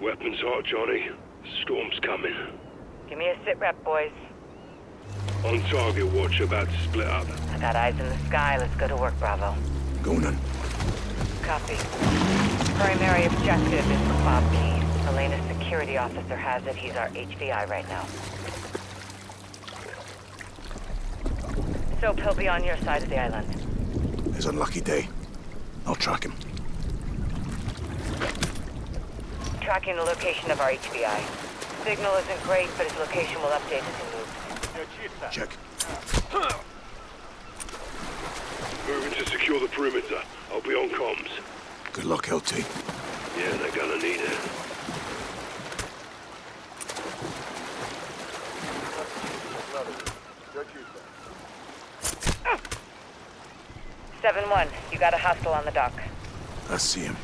Weapons hot, Johnny. Storm's coming. Give me a sit rep, boys. On target watch about to split up. I got eyes in the sky. Let's go to work, Bravo. Going in. Copy. Primary objective is fob key. Elena's security officer has it. He's our HVI right now. Soap, he'll be on your side of the island. His unlucky day. I'll track him. Tracking the location of our HVI. Signal isn't great, but his location will update as he moves. Check. Moving to secure the perimeter. I'll be on comms. Good luck, LT. Yeah, they're gonna need it. Seven one, you got a hostile on the dock. I see him.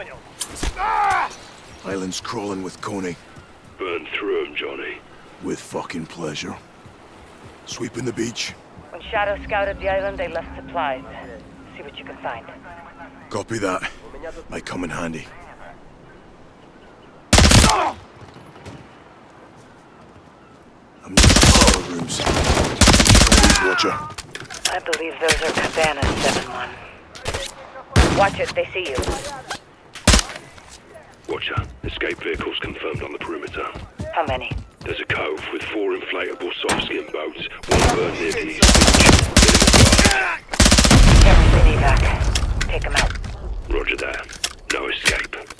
Понял. Island's crawling with Konni. Burn through him, Johnny. With fucking pleasure. Sweeping the beach. When Shadow scouted the island, they left supplies. See what you can find. Copy that. Might come in handy. I'm not in the rooms. Watcher. I believe those are cabanas, 7-1. Watch it, they see you. Watcher. Escape vehicles confirmed on the perimeter. How many? There's a cove with four inflatable soft-skin boats. One burned near the east beach. Everything evac. Take them out. Roger that. No escape.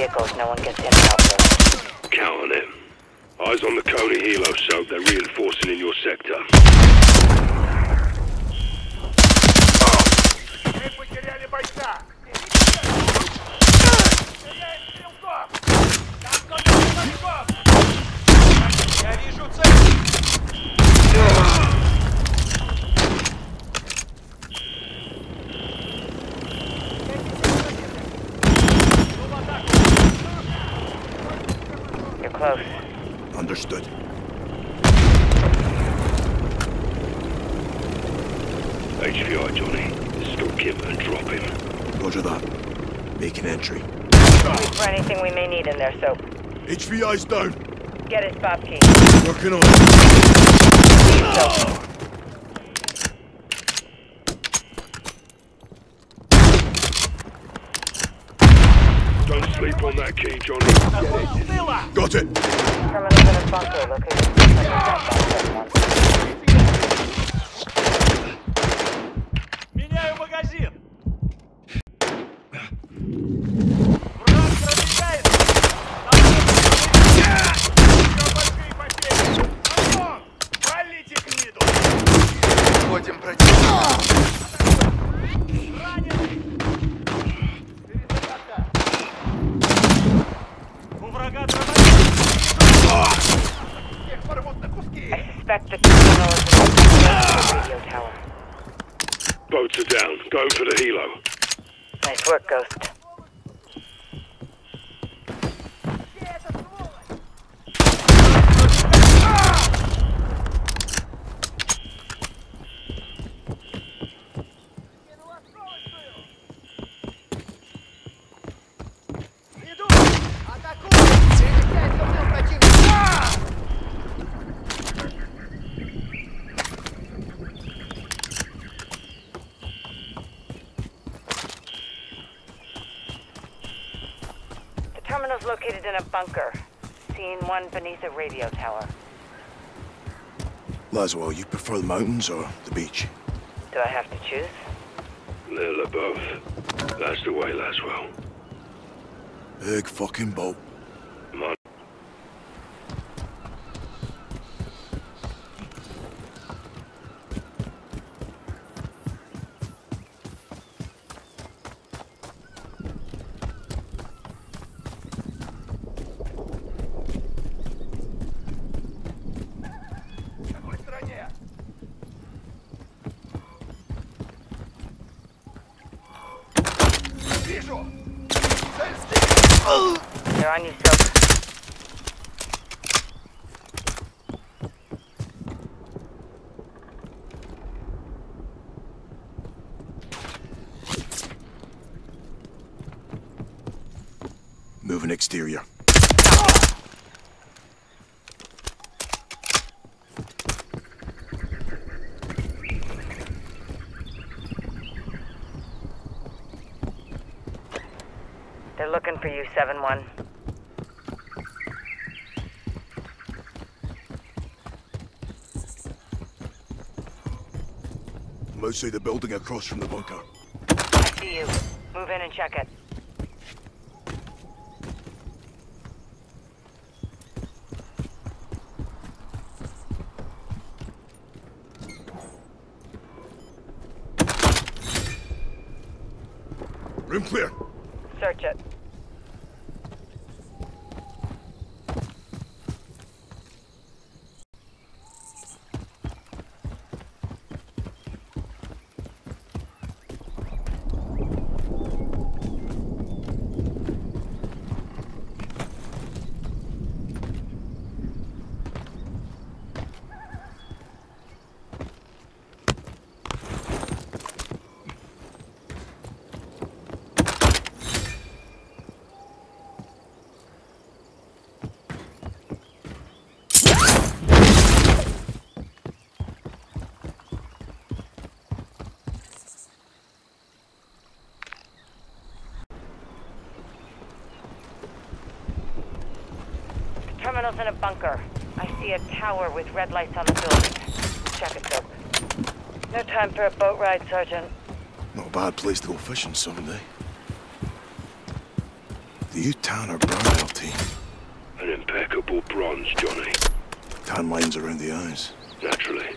vehicles. No one gets in out first. Count on it. Eyes on the Konni Hilo, so they're reinforcing in your sector. close. Understood. HVI, Johnny. Stalk him and drop him. Roger that. Make an entry. Wait for anything we may need in there, Soap. HVI's down. Get his fob key. Working on it. Don't sleep on that key, Johnny. Get it. Got it. terminal's in bunker located. in a bunker. Seen one beneath a radio tower. Laswell, you prefer the mountains or the beach? Do I have to choose? Little above. That's the way, Laswell. Big fucking boat. They're on you. Moving exterior. They're looking for you, 7-1. I'm the building across from the bunker. I see you. Move in and check it. Room clear. Search it. The terminal's in a bunker. I see a tower with red lights on the building. Check it, Silk. No time for a boat ride, Sergeant. Not a bad place to go fishing someday. Do you tan or brown, LT? An impeccable bronze, Johnny. Tan lines around the eyes. Naturally.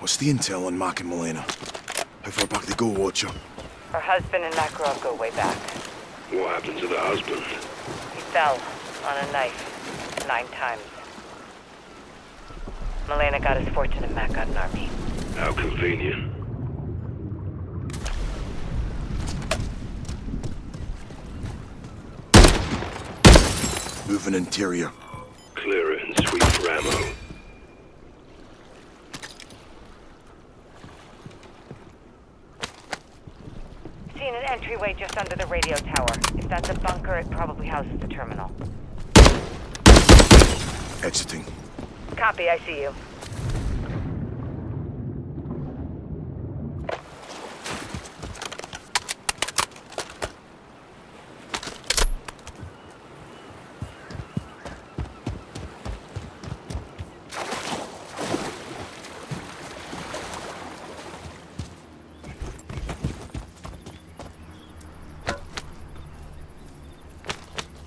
What's the intel on Mac and Milena? How far back they go, Watcher? Her husband and Makarov go way back. What happened to the husband? He fell on a knife nine times. Milena got his fortune and Mac got an army. How convenient. Moving interior. Clear it and sweep for ammo. Seen an entryway just under the radio tower. If that's a bunker, it probably houses the terminal. Exiting. Copy, I see you.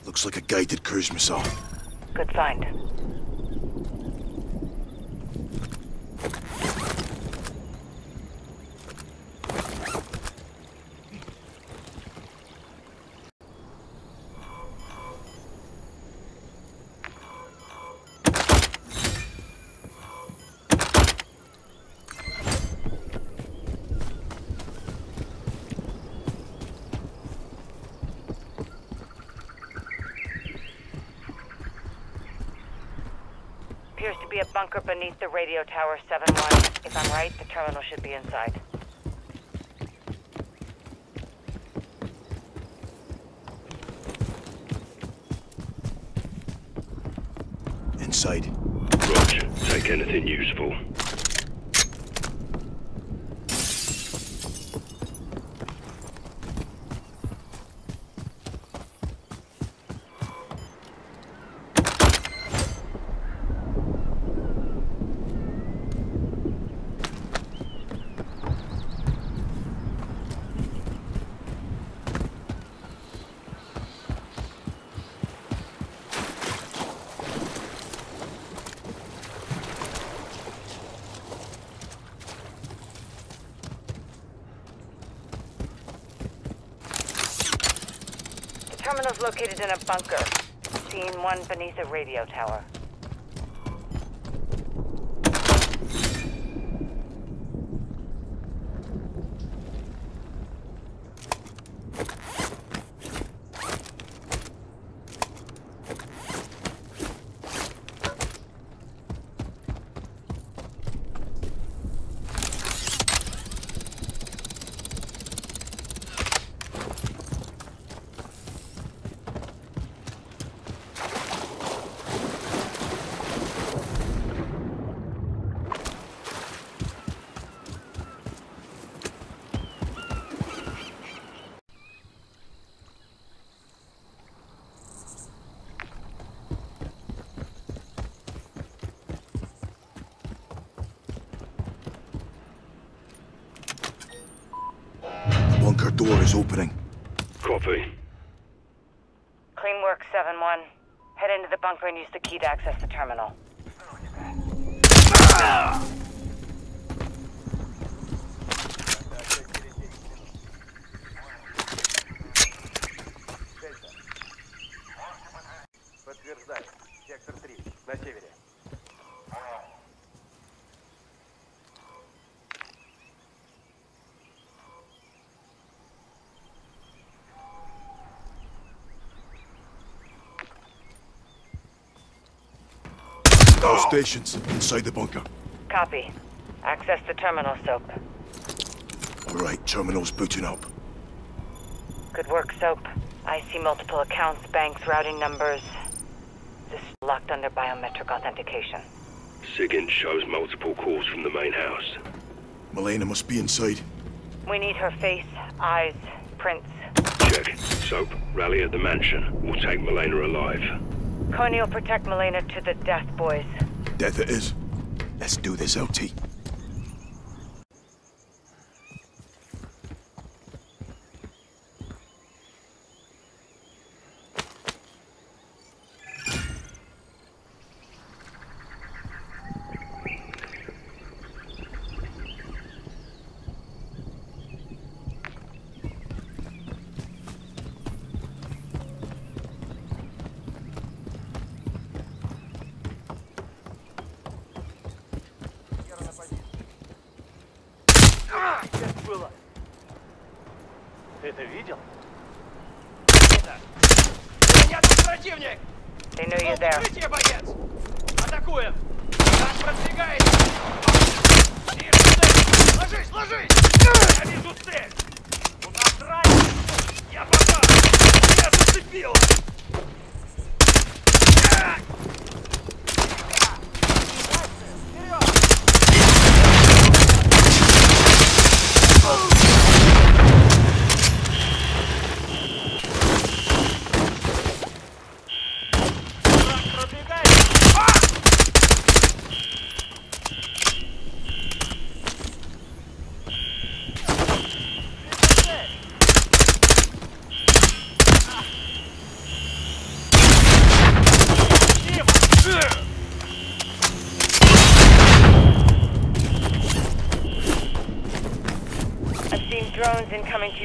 Looks like a guided cruise missile. Good find. Appears to be a bunker beneath the radio tower 7-1. If I'm right, the terminal should be inside. Inside. Roger. Take anything useful. Terminal's located in a bunker. Seen one beneath a radio tower. Bunker door is opening. Copy. Clean work, 7-1. Head into the bunker and use the key to access the terminal. Ah! All stations inside the bunker. Copy. Access the terminal, Soap. All right, terminal's booting up. Good work, Soap. I see multiple accounts, banks, routing numbers. This is locked under biometric authentication. SIGINT shows multiple calls from the main house. Milena must be inside. We need her face, eyes, prints. Check. Soap, rally at the mansion. We'll take Milena alive. Konni will protect Milena to the death, boys. Death it is. Let's do this, LT.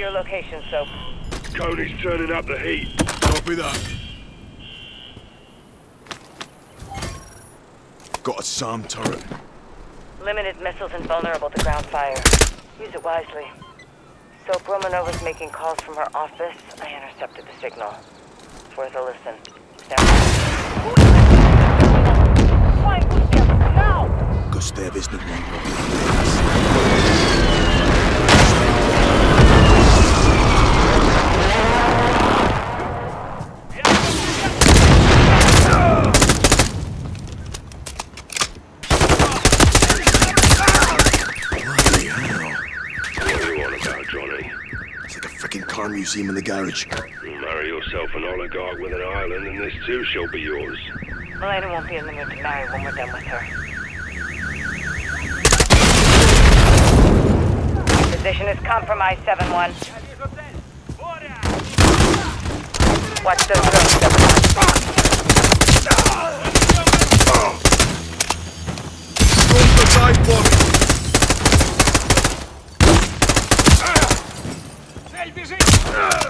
your location, Soap. Konni's turning up the heat. Copy that. Got a SAM turret. Limited missiles and vulnerable to ground fire. Use it wisely. Soap Romanova's making calls from her office. I intercepted the signal. It's worth a listen. Stand by. Find Gustav now! Gustav is no longer. Gun Museum in the garage. Marry yourself an oligarch with an island, and this too shall be yours. Milena won't be in the mood to marry when we're done with her. Position is compromised, 7-1. Watch the roads, 7-1.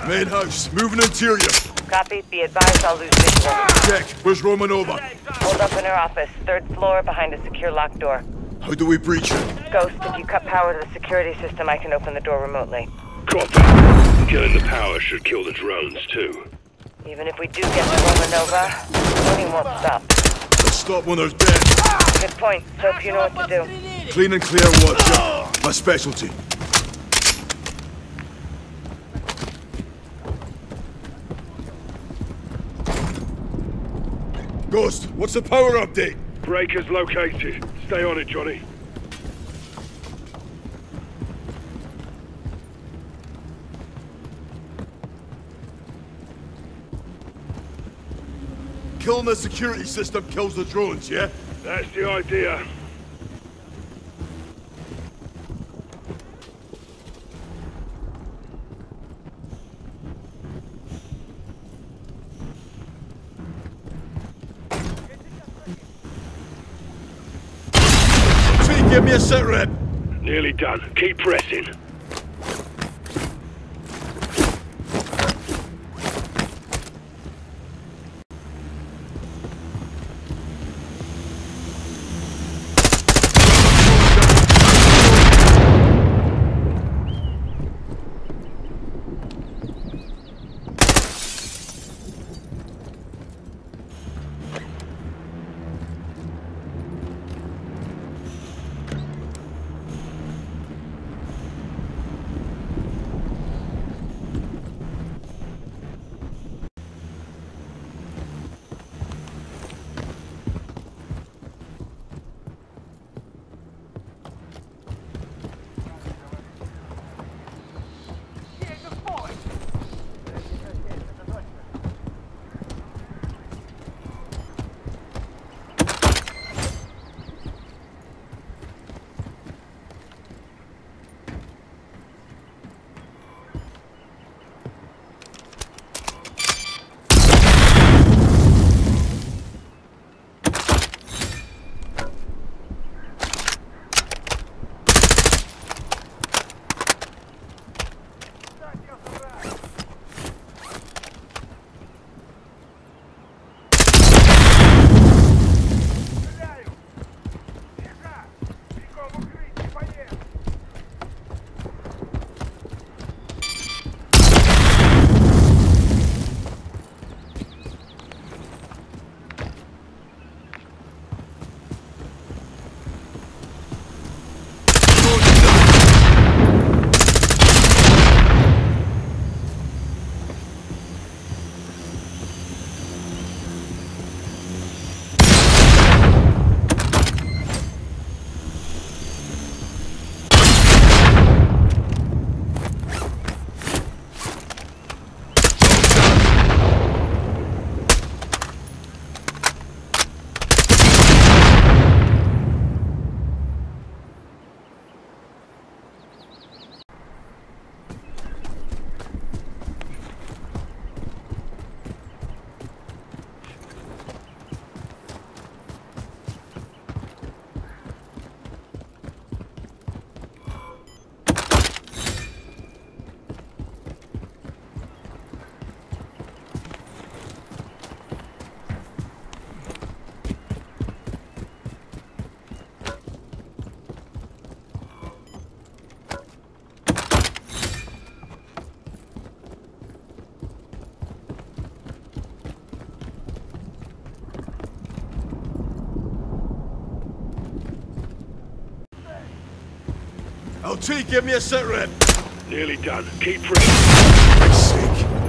Main house, moving interior. Copy. Be advised I'll lose visual. Check. Where's Romanova? Hold up in her office, third floor, behind a secure locked door. How do we breach it? Ghost, if you cut power to the security system, I can open the door remotely. Copy. Killing the power should kill the drones too. Even if we do get to Romanova, loading won't stop. Let's stop when there's dead. Good point. Hope you know what to do. Clean and clear watch. My specialty. Ghost, what's the power update? Breakers located. Stay on it, Johnny. Killing the security system kills the drones, yeah? That's the idea. Tree, give me a sit rep. Nearly done. Keep pressing. LT, give me a sit rep. Nearly done. Keep pressing. Christ's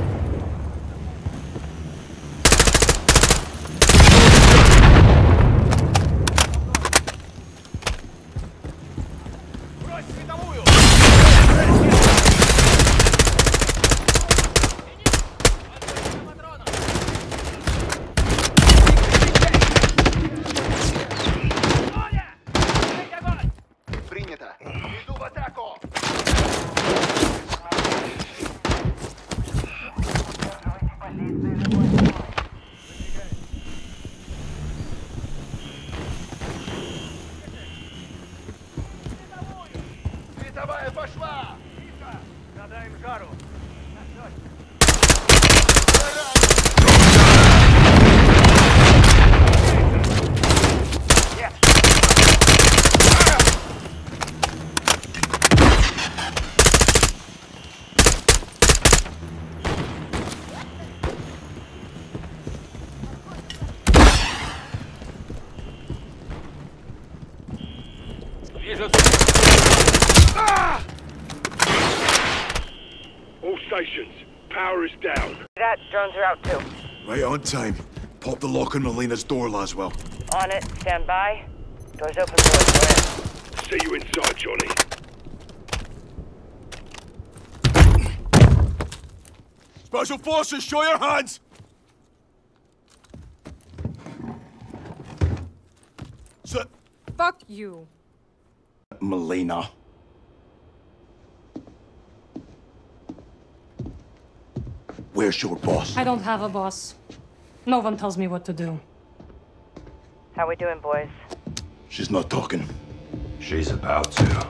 stations, power is down. That drones are out too. Right on time. Pop the lock on Melina's door, Laswell. On it, stand by. Doors open, boys. We're in. See you inside, Johnny. Special Forces, show your hands! Sit. Fuck you. Melina. Where's your boss? I don't have a boss. No one tells me what to do. How are we doing, boys? She's not talking. She's about to.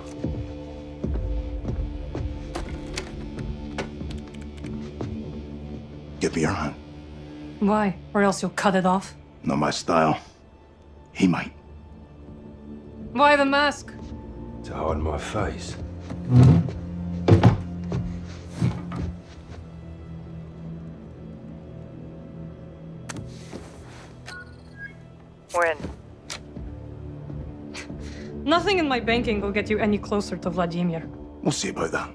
Give me your hand. Why? Or else you'll cut it off. Not my style. He might. Why the mask? To hide my face. Nothing in my banking will get you any closer to Vladimir. We'll see about that.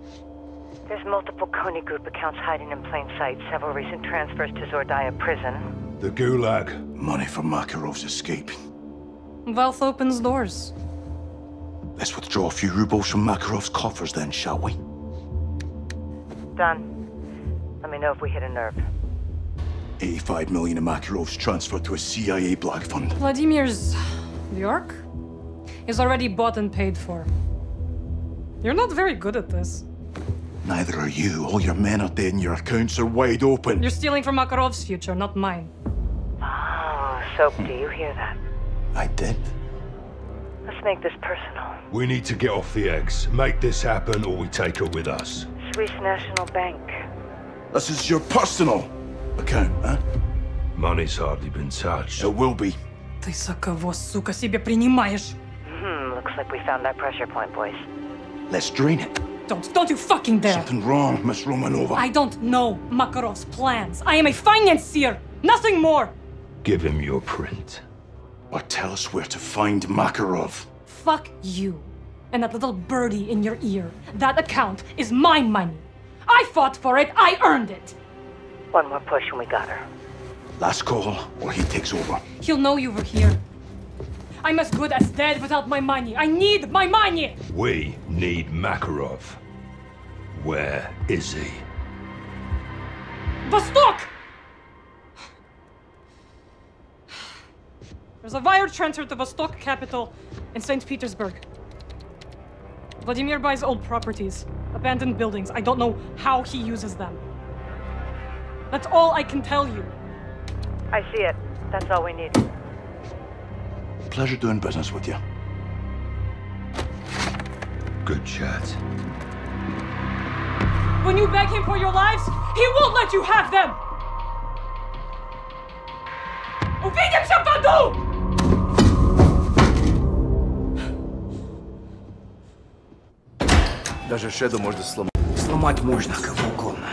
There's multiple Konni Group accounts hiding in plain sight. Several recent transfers to Zordaya prison. The Gulag. Money for Makarov's escape. Wealth opens doors. Let's withdraw a few rubles from Makarov's coffers then, shall we? Done. Let me know if we hit a nerve. 85 million of Makarov's transferred to a CIA black fund. Vladimir's New York is already bought and paid for. You're not very good at this. Neither are you. All your men are dead and your accounts are wide open. You're stealing from Makarov's future, not mine. Oh, Soap, do you hear that? I did. Let's make this personal. We need to get off the eggs. Make this happen or we take her with us. Swiss National Bank. This is your personal account, huh? Money's hardly been touched. It will be. Ты за кого, сука, себе принимаешь? Looks like we found that pressure point, boys. Let's drain it. Don't, don't you fucking dare! Something wrong, Miss Romanova. I don't know Makarov's plans. I am a financier, nothing more. Give him your print. Or tell us where to find Makarov. Fuck you. And that little birdie in your ear. That account is my money. I fought for it, I earned it. One more push and we got her. Last call, or he takes over. He'll know you were here. I'm as good as dead without my money. I need my money! We need Makarov. Where is he? Vostok! There's a wire transfer to Vostok capital in St. Petersburg. Vladimir buys old properties, abandoned buildings. I don't know how he uses them. That's all I can tell you. I see it. That's all we need. Pleasure doing business with you. Good chat. When you beg him for your lives, he won't let you have them! Увидимся в аду! Даже Шеду можно сломать. Сломать можно кого угодно.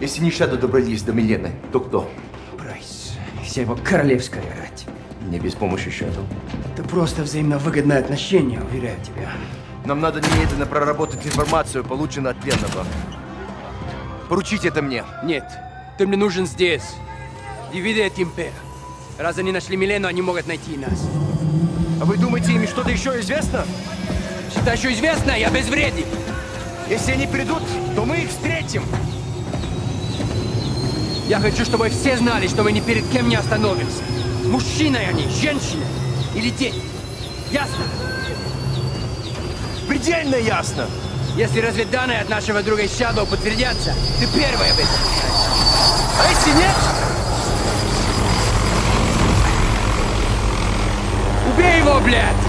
Если не Шеду добрались до Милены, то кто? Прайс. Вся его королевская. Не без помощи Шеду. Это просто взаимно выгодное отношение, уверяю тебя. Нам надо немедленно проработать информацию, полученную от пленного. Поручите это мне. Нет, ты мне нужен здесь. Дивиде Тимпе. Раз они нашли Милену, они могут найти и нас. А вы думаете, им что-то еще известно? Что еще известно, я безвреден. Если они придут, то мы их встретим. Я хочу, чтобы все знали, что мы ни перед кем не остановимся. Мужчины они, женщины или дети. Ясно? Предельно ясно. Если разведданные от нашего друга Shadow подтвердятся, ты первая об этом. А если нет? Убей его, блядь!